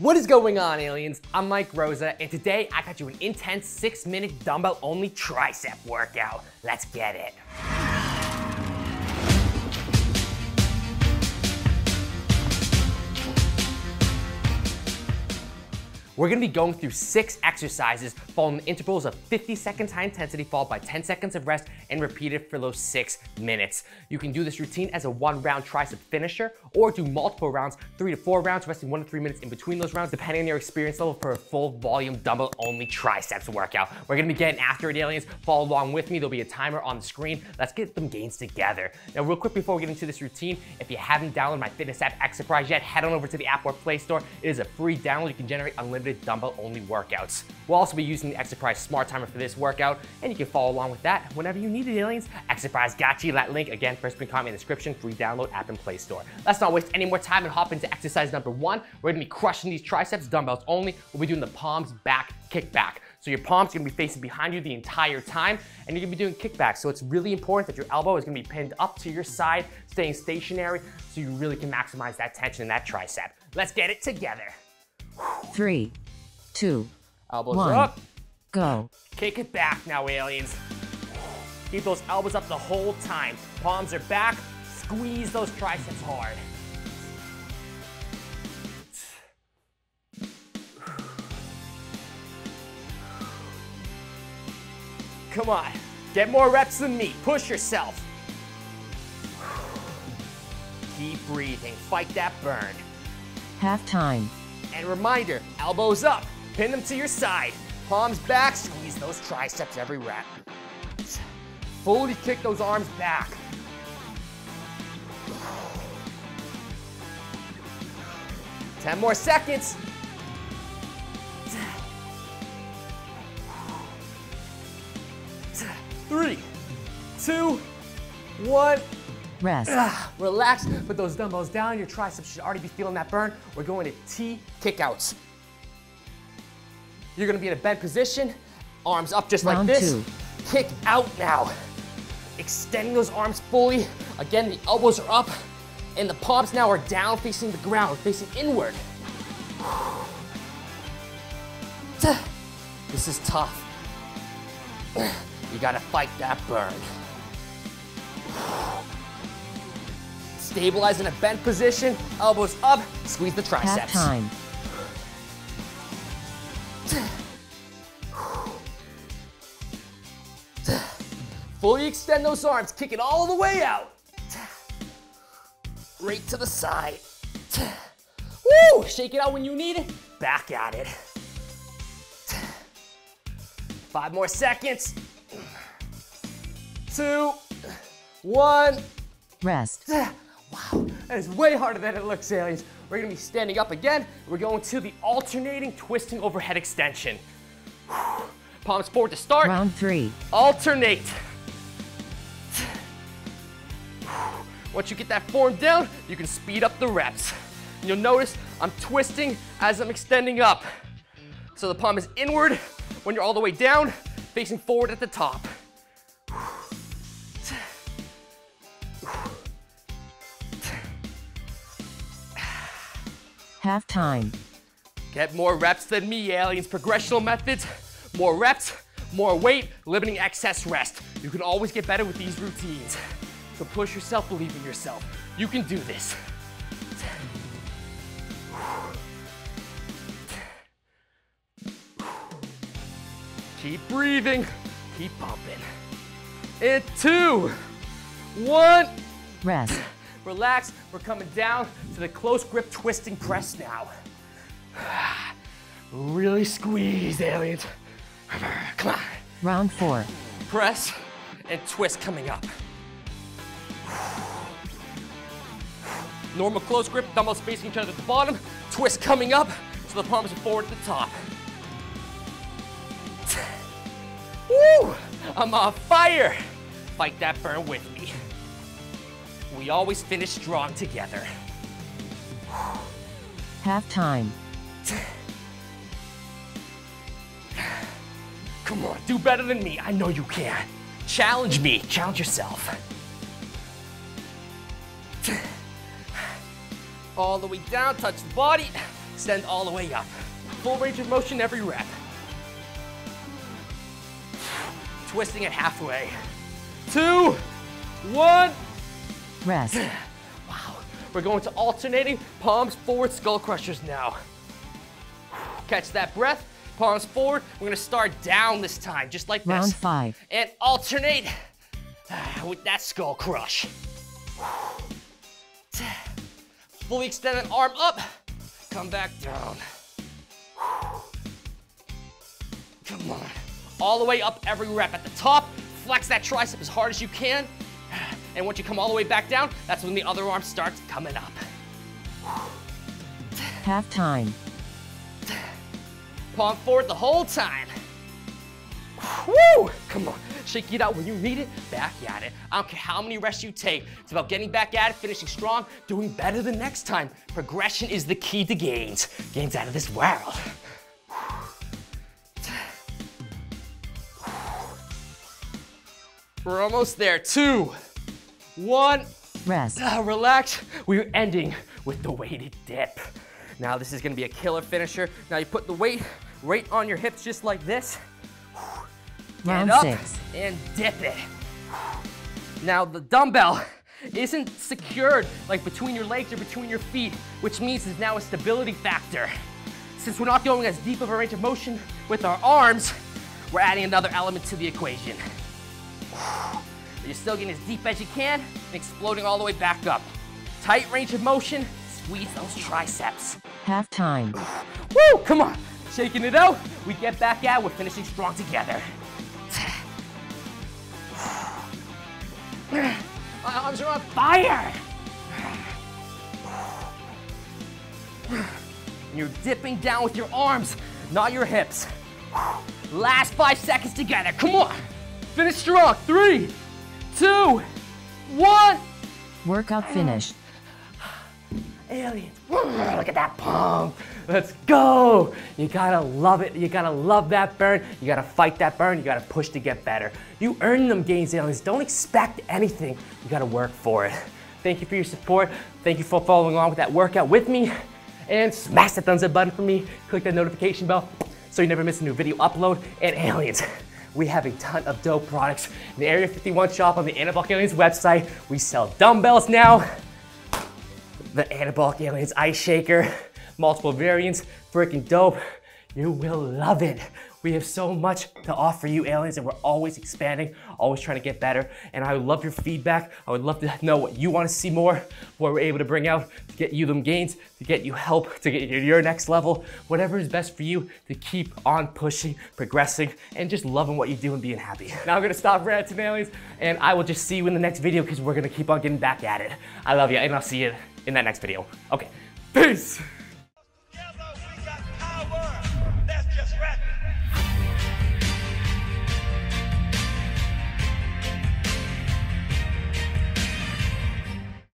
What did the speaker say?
What is going on, aliens? I'm Mike Rosa, and today I got you an intense six minute dumbbell only tricep workout. Let's get it. We're gonna be going through six exercises following intervals of 50 seconds high intensity followed by 10 seconds of rest and repeated for those six minutes. You can do this routine as a one round tricep finisher or do multiple rounds, three to four rounds, resting one to three minutes in between those rounds, depending on your experience level for a full volume dumbbell only triceps workout. We're gonna be getting after it, aliens. Follow along with me. There'll be a timer on the screen. Let's get them gains together. Now, real quick before we get into this routine, if you haven't downloaded my fitness app, Exerprise yet, head on over to the App or Play Store. It is a free download. You can generate unlimited dumbbell only workouts. We'll also be using the Exerprise Smart Timer for this workout, and you can follow along with that whenever you need it, aliens. Exerprise got you. That link, again, first pin comment in the description, free download app and Play Store. Let's not waste any more time and hop into exercise number one. We're gonna be crushing these triceps, dumbbells only. We'll be doing the palms back kick back. So your palms are gonna be facing behind you the entire time, and you're gonna be doing kickbacks. So it's really important that your elbow is gonna be pinned up to your side, staying stationary, so you really can maximize that tension in that tricep. Let's get it together. Three, two, Elbows One. are up. go. Kick it back now, aliens. Keep those elbows up the whole time. Palms are back. Squeeze those triceps hard. Come on. Get more reps than me. Push yourself. Keep breathing. Fight that burn. Half time. And reminder, elbows up, pin them to your side, palms back, squeeze those triceps every rep. Fully kick those arms back. Ten more seconds. Three, two, one. Rest. Ah, relax, put those dumbbells down. Your triceps should already be feeling that burn. We're going to T kickouts. You're gonna be in a bent position, arms up just like Round this. two. Kick out now. Extending those arms fully. Again, the elbows are up, and the palms now are down, facing the ground, facing inward. This is tough. You gotta fight that burn. Stabilize in a bent position, elbows up, squeeze the Half triceps. time. Fully extend those arms, kick it all the way out. Right to the side. Woo! Shake it out when you need it. Back at it. Five more seconds. Two, one. Rest. Wow, that is way harder than it looks, aliens. We're gonna be standing up again. We're going to the alternating twisting overhead extension. Palms forward to start. Round three. Alternate. Once you get that form down, you can speed up the reps. You'll notice I'm twisting as I'm extending up. So the palm is inward when you're all the way down, facing forward at the top. Half time. Get more reps than me, aliens. Progressional methods, more reps, more weight, limiting excess rest. You can always get better with these routines. So push yourself, believe in yourself. You can do this. Keep breathing, keep pumping. And two, one, Rest. Relax, we're coming down to the close grip twisting press now. Really squeeze, aliens. Come on. Round four. Press and twist coming up. Normal close grip, dumbbells facing each other at the bottom. Twist coming up, so the palms are forward at the top. Woo! I'm on fire! Fight that burn with me. We always finish strong together. Half time. Come on, do better than me. I know you can. Challenge me. Challenge yourself. All the way down, touch the body. extend all the way up. Full range of motion every rep. Twisting it halfway. Two, one. Rest. Wow. We're going to alternating palms forward skull crushers now. Catch that breath. Palms forward. We're gonna start down this time, just like Round this. five. And alternate with that skull crush. Fully extend an arm up. Come back down. Come on. All the way up every rep. At the top, flex that tricep as hard as you can. And once you come all the way back down, that's when the other arm starts coming up. Half time. Palm forward the whole time. Woo! Come on, shake it out when you need it, back at it. I don't care how many rests you take. It's about getting back at it, finishing strong, doing better the next time. Progression is the key to gains. Gains out of this world. We're almost there. Two, one, Rest. Ah, relax. We're ending with the weighted dip. Now this is gonna be a killer finisher. Now you put the weight right on your hips just like this. Get up six. and dip it. Now the dumbbell isn't secured like between your legs or between your feet, which means there's now a stability factor. Since we're not going as deep of a range of motion with our arms, we're adding another element to the equation. You're still getting as deep as you can and exploding all the way back up. Tight range of motion, squeeze those triceps. Half time. Woo, come on. Shaking it out, we get back at, we're finishing strong together. My arms are on fire. You're dipping down with your arms, not your hips. Last five seconds together, come on. Finish strong, three, two, one. Workout finished. Aliens. Look at that pump. Let's go. You gotta love it. You gotta love that burn. You gotta fight that burn. You gotta push to get better. You earn them gains, aliens. Don't expect anything. You gotta work for it. Thank you for your support. Thank you for following along with that workout with me. And smash that thumbs up button for me. Click that notification bell so you never miss a new video upload. And aliens, we have a ton of dope products in the Area 51 shop on the Anabolic Aliens website. We sell dumbbells now the Anabolic Aliens Ice Shaker, multiple variants, freaking dope. You will love it. We have so much to offer you aliens and we're always expanding, always trying to get better. And I would love your feedback. I would love to know what you want to see more, what we're able to bring out to get you them gains, to get you help, to get you to your next level, whatever is best for you to keep on pushing, progressing, and just loving what you do and being happy. Now I'm gonna stop ranting aliens and I will just see you in the next video because we're gonna keep on getting back at it. I love you and I'll see you in that next video. Okay, peace.